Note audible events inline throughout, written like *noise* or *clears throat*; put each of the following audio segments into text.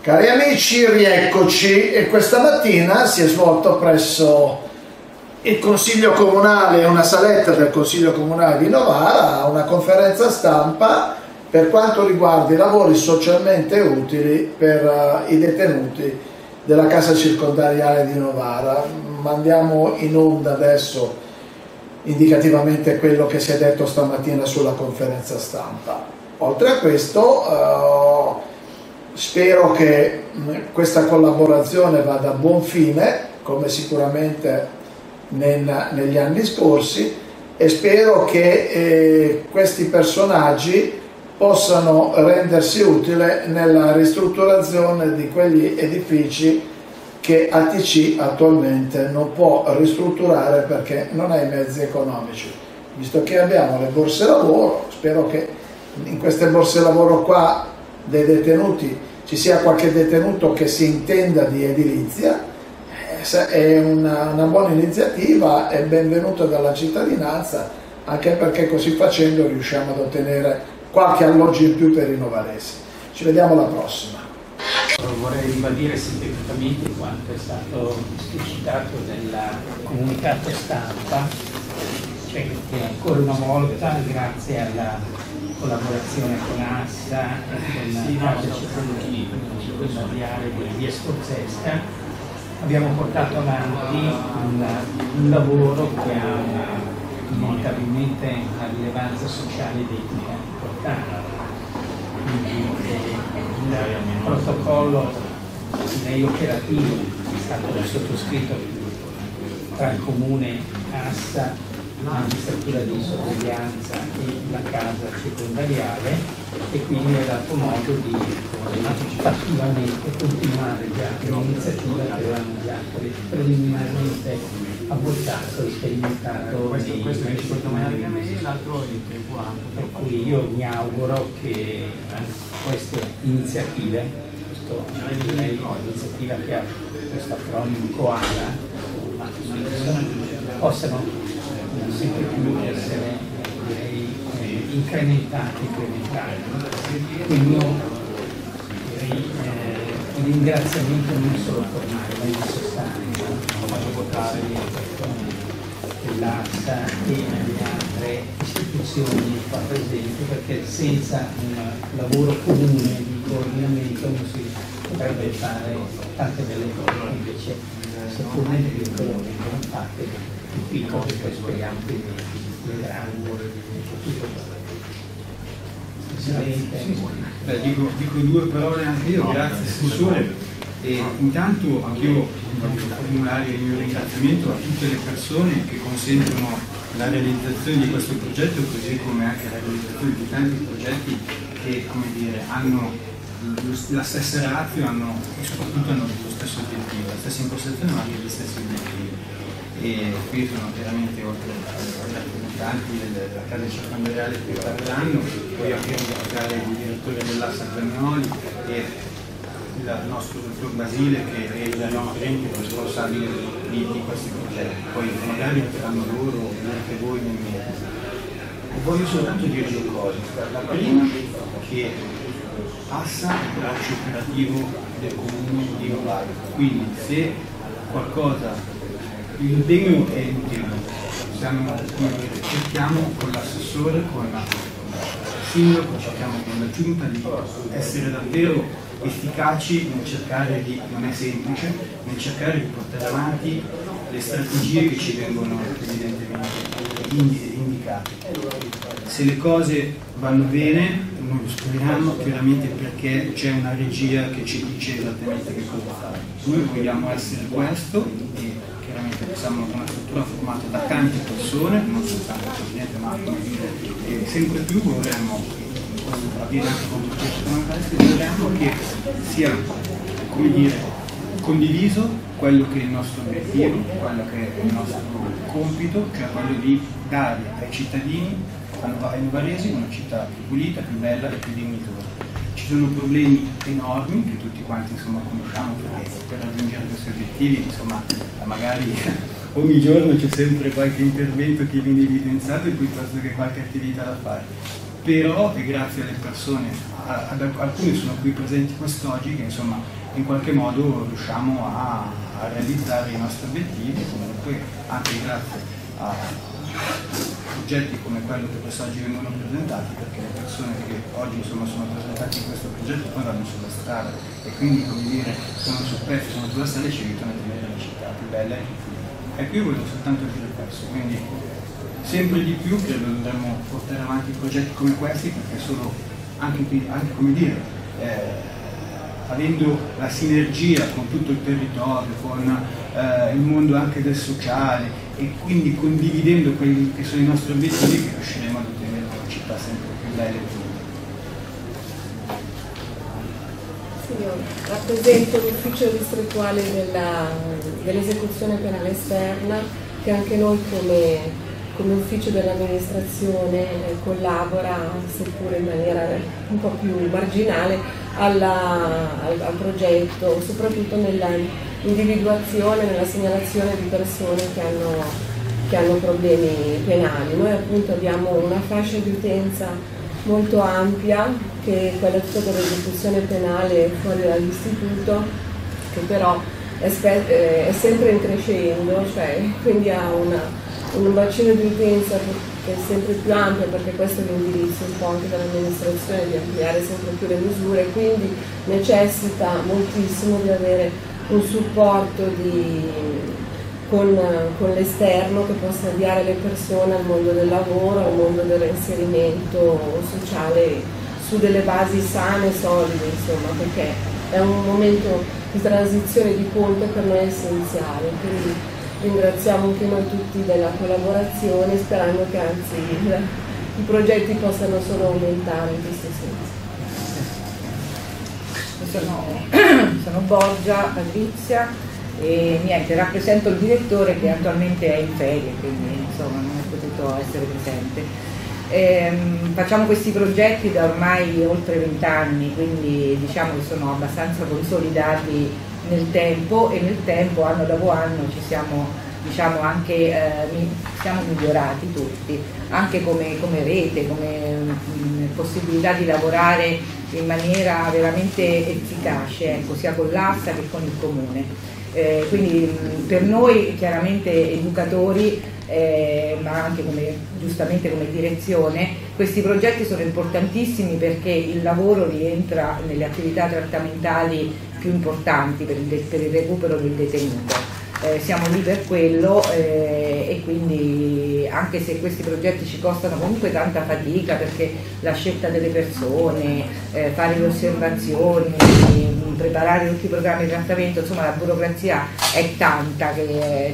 Cari amici, rieccoci e questa mattina si è svolto presso il Consiglio Comunale, una saletta del Consiglio Comunale di Novara, una conferenza stampa per quanto riguarda i lavori socialmente utili per uh, i detenuti della Casa Circondariale di Novara. Mandiamo in onda adesso indicativamente quello che si è detto stamattina sulla conferenza stampa. Oltre a questo, uh, Spero che questa collaborazione vada a buon fine, come sicuramente nel, negli anni scorsi, e spero che eh, questi personaggi possano rendersi utile nella ristrutturazione di quegli edifici che ATC attualmente non può ristrutturare perché non ha i mezzi economici. Visto che abbiamo le borse lavoro, spero che in queste borse lavoro qua dei detenuti ci sia qualche detenuto che si intenda di edilizia, eh, è una, una buona iniziativa, è benvenuta dalla cittadinanza, anche perché così facendo riusciamo ad ottenere qualche alloggio in più per i novaresi. Ci vediamo alla prossima. Vorrei ribadire sinteticamente quanto è stato esplicitato nel comunicato stampa, cioè che ancora una volta, grazie alla collaborazione con ASSA e con la Casa Circondariale di Via Scozzesca abbiamo portato avanti un, un lavoro che ha inevitabilmente una rilevanza sociale ed etica importante. Quindi eh, il protocollo direi operativo è stato sottoscritto tra il comune ASSA l'amministratura di sorveglianza e la casa circondariale e quindi ha dato modo di fattivamente continuare già un'iniziativa che avevamo già preliminarmente abbozzato e sperimentato questo, questo l'altro per cui io mi auguro che queste iniziative questa iniziativa che ha questo acronimo Koala possano sempre più essere direi, eh, incrementati, incrementati. Quindi io direi eh, un ringraziamento non solo formale, ma di sostanza, voglio votare dell'ASA e delle altre istituzioni qua presenti perché senza un lavoro comune di coordinamento non si potrebbe fare tante delle cose invece seppur nel piccolo vengono fatte tutti i cose che che vedranno Beh, dico, dico, due parole anche io, grazie Assessore. E intanto anch'io voglio formulare il mio ringraziamento a tutte le persone che consentono la realizzazione di questo progetto, così come anche la realizzazione di tanti progetti che dire, hanno la stessa razza e soprattutto hanno lo stesso obiettivo, la stessa impostazione ma anche gli stessi obiettivi e qui sono veramente oltre ai rappresentanti della casa circondariale che parleranno, poi un ringraziare il direttore dell'Assa Cagnoli e il nostro dottor Basile che è il gerente responsabile di, di, questi progetti, poi magari entreranno loro, anche voi nel merito. Voglio soltanto dire due cose. La prima che Assa è il braccio operativo del comune di Novara, quindi se qualcosa l'impegno è inutile, Siamo, cerchiamo con l'assessore, con il sindaco, cerchiamo con la giunta di essere davvero efficaci nel cercare di, non è semplice, nel cercare di portare avanti le strategie che ci vengono evidentemente indicate. Se le cose vanno bene, noi lo speriamo chiaramente perché c'è una regia che ci dice esattamente che cosa fare. Noi vogliamo essere questo siamo una struttura formata da tante persone, non soltanto Presidente, ma e sempre più vorremmo, questo avviene anche con Presidente vorremmo che sia, come dire, condiviso quello che è il nostro obiettivo, quello che è il nostro compito, cioè quello di dare ai cittadini, ai novaresi, una città più pulita, più bella e più dignitosa. Ci sono problemi enormi che tutti quanti insomma, conosciamo perché per raggiungere questi obiettivi insomma, magari *laughs* ogni giorno c'è sempre qualche intervento che viene evidenziato piuttosto che qualche attività da fare. Però è grazie alle persone, ad alcune sono qui presenti quest'oggi che insomma in qualche modo riusciamo a, a realizzare i nostri obiettivi, comunque anche grazie a progetti come quello che quest'oggi vengono presentati, perché le persone che oggi insomma, sono presentate in questo progetto poi vanno sulla strada e quindi come dire, sono sul pezzo, sono sulla strada e ci aiutano a tenere la città più bella e più pulita. E qui voglio soltanto dire questo, quindi sempre di più credo dovremmo portare avanti progetti come questi perché sono anche, anche come dire, eh, avendo la sinergia con tutto il territorio, con eh, il mondo anche del sociale e quindi condividendo quelli che sono i nostri obiettivi che riusciremo ad ottenere una città sempre più bella e più io rappresento l'ufficio distrettuale dell'esecuzione dell penale esterna che anche noi come come ufficio dell'amministrazione eh, collabora, seppure in maniera un po' più marginale, alla, al, al, progetto, soprattutto nell'individuazione, nella segnalazione di persone che hanno, che hanno problemi penali. Noi appunto abbiamo una fascia di utenza molto ampia, che è quella tutta dell'esecuzione penale fuori dall'istituto, che però è, eh, è sempre in crescendo, cioè, quindi ha una un bacino di utenza che è sempre più ampio perché questo è l'indirizzo un po' anche dell'amministrazione di ampliare sempre più le misure, quindi necessita moltissimo di avere un supporto di, con, con l'esterno che possa avviare le persone al mondo del lavoro, al mondo del reinserimento sociale su delle basi sane e solide, insomma, perché è un momento di transizione di ponte per noi essenziale. Quindi, ringraziamo anche noi tutti della collaborazione sperando che anzi i progetti possano solo aumentare in questo senso. Sono, *clears throat* sono Borgia Patrizia e niente, rappresento il direttore che attualmente è in ferie, quindi insomma non è potuto essere presente. Ehm, facciamo questi progetti da ormai oltre vent'anni, quindi diciamo che sono abbastanza consolidati nel tempo e nel tempo anno dopo anno ci siamo diciamo anche eh, siamo migliorati tutti, anche come, come rete, come mh, mm, possibilità di lavorare in maniera veramente efficace, ecco, sia con l'ASSA che con il comune. Eh, quindi mh, mm, per noi chiaramente educatori, eh, ma anche come, giustamente come direzione, questi progetti sono importantissimi perché il lavoro rientra nelle attività trattamentali più importanti per il, per il recupero del detenuto. Eh, siamo lì per quello eh, e quindi anche se questi progetti ci costano comunque tanta fatica perché la scelta delle persone, eh, fare le osservazioni, preparare tutti i programmi di trattamento, insomma la burocrazia è tanta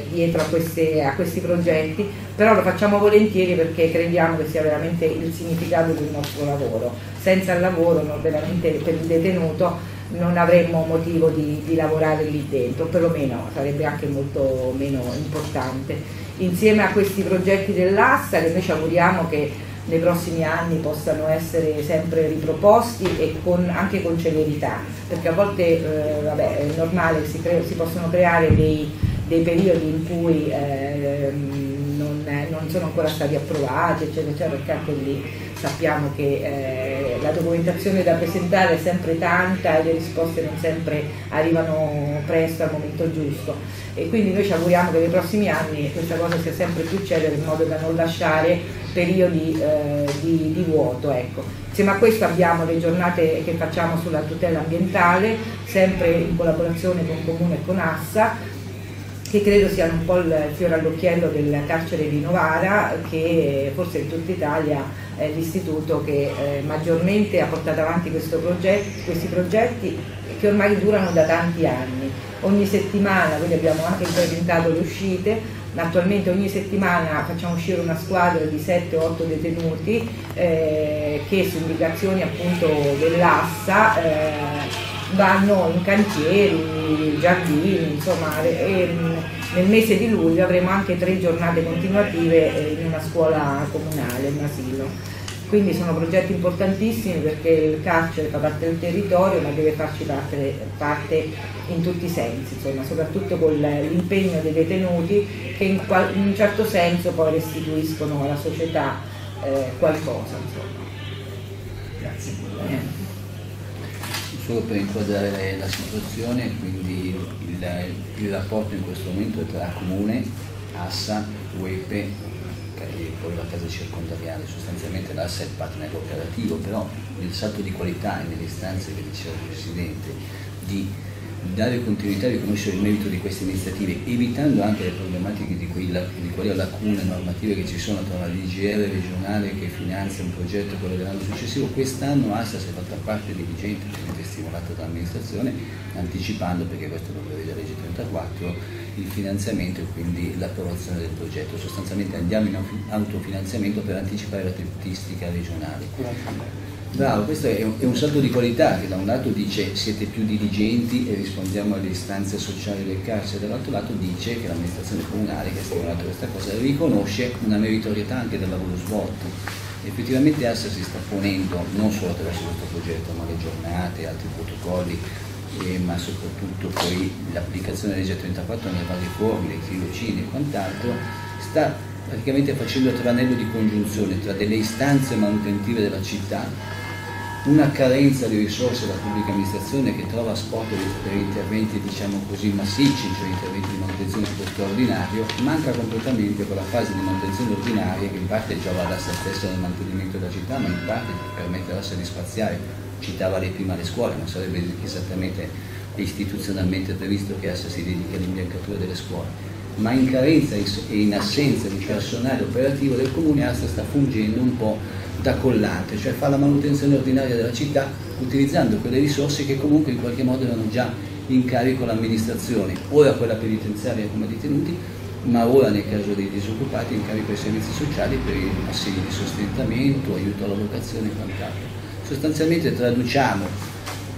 dietro a, queste, a questi progetti, però lo facciamo volentieri perché crediamo che sia veramente il significato del nostro lavoro. Senza il lavoro, veramente per il detenuto, non avremmo motivo di, di, lavorare lì dentro, perlomeno sarebbe anche molto meno importante. Insieme a questi progetti dell'ASSA che noi ci auguriamo che nei prossimi anni possano essere sempre riproposti e con, anche con celerità, perché a volte eh, vabbè, è normale, si, cre- si possono creare dei, dei, periodi in cui eh, non, non, sono ancora stati approvati, eccetera, eccetera, perché anche lì sappiamo che eh, la documentazione da presentare è sempre tanta e le risposte non sempre arrivano presto al momento giusto e quindi noi ci auguriamo che nei prossimi anni questa cosa sia sempre più celere in modo da non lasciare periodi eh, di, di, vuoto. Ecco. Insieme a questo abbiamo le giornate che facciamo sulla tutela ambientale, sempre in collaborazione con Comune e con Assa, che credo siano un po' il fiore all'occhiello del carcere di Novara, che forse in tutta Italia è l'istituto che eh, maggiormente ha portato avanti progetto, questi progetti che ormai durano da tanti anni. Ogni settimana, quindi abbiamo anche presentato le uscite, attualmente ogni settimana facciamo uscire una squadra di 7-8 detenuti eh, che su indicazioni appunto dell'assa eh, vanno in cantieri, giardini, insomma, e, nel mese di luglio avremo anche tre giornate continuative eh, in una scuola comunale, un asilo. Quindi sono progetti importantissimi perché il carcere fa parte del territorio ma deve farci parte, parte in tutti i sensi, insomma, soprattutto con l'impegno dei detenuti che in, in, un certo senso poi restituiscono alla società eh, qualcosa. Insomma. Grazie. Solo per inquadrare la situazione, quindi il, il rapporto in questo momento è tra Comune, Assa, UEPE e poi la casa circondariale, sostanzialmente l'ASSA è il partner operativo, però nel salto di qualità e nelle istanze che diceva il Presidente di dare continuità e riconoscere il merito di queste iniziative, evitando anche le problematiche di, quei, di quelle lacune normative che ci sono tra la DGR regionale che finanzia un progetto e quello dell'anno successivo, quest'anno ASA si è fatta parte diligente, stimolata dall'amministrazione, anticipando, perché questo lo prevede la legge 34, il finanziamento e quindi l'approvazione del progetto. Sostanzialmente andiamo in autofinanziamento per anticipare la tempistica regionale. Bravo, questo è un, è un, salto di qualità che da un lato dice siete più diligenti e rispondiamo alle istanze sociali del carcere, dall'altro lato dice che l'amministrazione comunale che ha stimolato questa cosa riconosce una meritorietà anche del lavoro svolto. Effettivamente ASSA si sta ponendo non solo attraverso questo progetto, ma le giornate, altri protocolli, eh, ma soprattutto poi l'applicazione della legge 34 nelle varie forme, i tirocini e quant'altro, sta praticamente facendo tranello di congiunzione tra delle istanze manutentive della città, una carenza di risorse della pubblica amministrazione che trova spot per interventi diciamo così massicci, cioè interventi di manutenzione straordinario, manca completamente quella fase di manutenzione ordinaria che in parte già va da se stessa nel mantenimento della città, ma in parte permette alla di spaziare citava lei prima le scuole, non sarebbe esattamente istituzionalmente previsto che essa si dedichi all'imbiancatura delle scuole, ma in carenza e in assenza di personale operativo del comune Assa sta fungendo un po' da collante, cioè fa la manutenzione ordinaria della città utilizzando quelle risorse che comunque in qualche modo erano già in carico l'amministrazione, ora quella penitenziaria come detenuti, ma ora nel caso dei disoccupati in carico ai servizi sociali per assegni di sostentamento, aiuto alla vocazione e quant'altro. Sostanzialmente traduciamo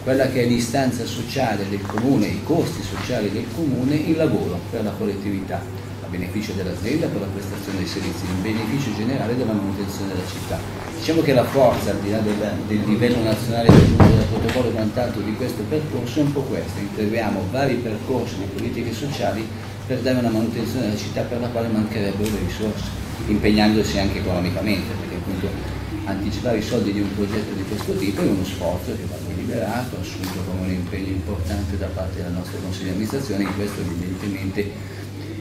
quella che è l'istanza sociale del comune, i costi sociali del comune in lavoro per la collettività, a beneficio dell'azienda per la prestazione dei servizi, in beneficio generale della manutenzione della città. Diciamo che la forza, al di là del, del livello nazionale del, protocollo quant'altro di questo percorso, è un po' questa, integriamo vari percorsi di politiche sociali per dare una manutenzione della città per la quale mancherebbero le risorse, impegnandosi anche economicamente, perché appunto anticipare i soldi di un progetto di questo tipo è uno sforzo che va deliberato, assunto come un impegno importante da parte del nostro Consiglio di amministrazione, in questo evidentemente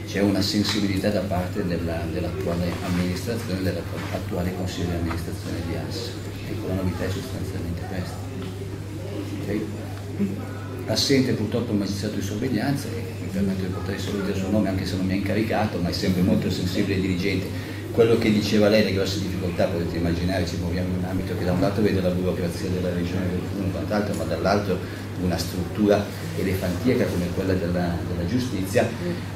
c'è una sensibilità da parte della, dell'attuale amministrazione, dell'attuale Consiglio di amministrazione di AS. Ecco, la novità è sostanzialmente questa. Okay? Assente purtroppo il magistrato di sorveglianza, che mi permetto di portare i saluti al suo nome anche se non mi ha incaricato, ma è sempre molto sensibile e diligente quello che diceva lei, le grosse difficoltà, potete immaginare, ci muoviamo in un ambito che da un lato vede la burocrazia della regione e quant'altro, ma dall'altro una struttura elefantiaca come quella della, della, giustizia,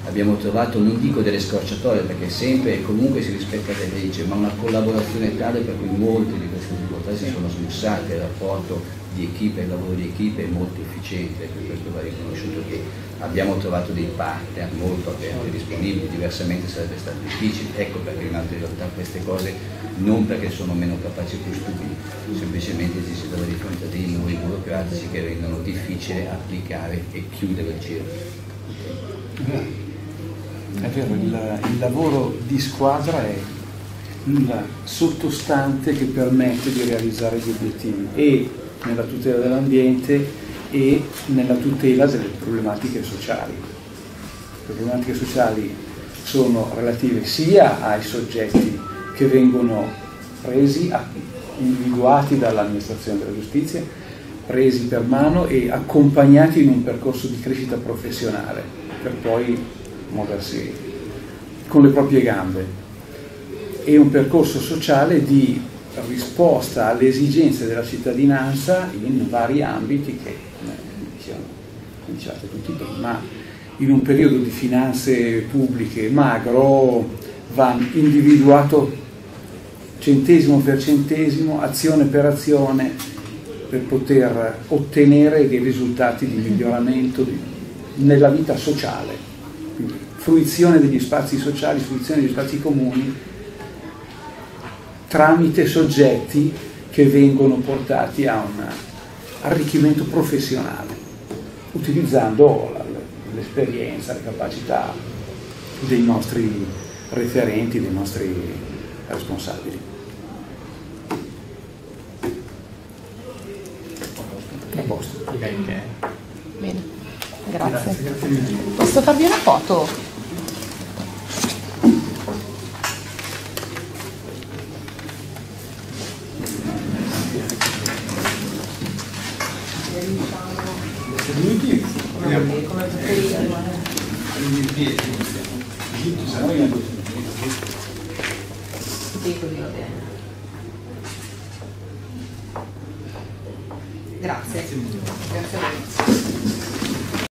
abbiamo trovato, non dico delle scorciatoie, perché sempre e comunque si rispetta le leggi, ma una collaborazione tale per cui molte di queste difficoltà si sono smussate, il rapporto di equipe, il lavoro di equipe è molto efficiente, per questo va riconosciuto che abbiamo trovato dei partner molto aperti e disponibili, diversamente sarebbe stato difficile, ecco perché in altre realtà queste cose non perché sono meno capaci o più stupidi, semplicemente ci si trova di fronte a dei numeri burocratici che rendono difficile applicare e chiudere il giro. È vero, il, il lavoro di squadra è il sottostante che permette di realizzare gli obiettivi e nella tutela dell'ambiente e nella tutela delle problematiche sociali. Le problematiche sociali sono relative sia ai soggetti che vengono presi, individuati dall'amministrazione della giustizia, presi per mano e accompagnati in un percorso di crescita professionale per poi muoversi con le proprie gambe e un percorso sociale di risposta alle esigenze della cittadinanza in vari ambiti che, come dicevate tutti prima, in un periodo di finanze pubbliche magro va individuato centesimo per centesimo, azione per azione, per poter ottenere dei risultati di miglioramento nella vita sociale. Quindi, fruizione degli spazi sociali, fruizione degli spazi comuni tramite soggetti che vengono portati a un arricchimento professionale, utilizzando l'esperienza, le capacità dei nostri referenti, dei nostri responsabili. Bene, grazie. Grazie, grazie mille. Posso farvi una foto?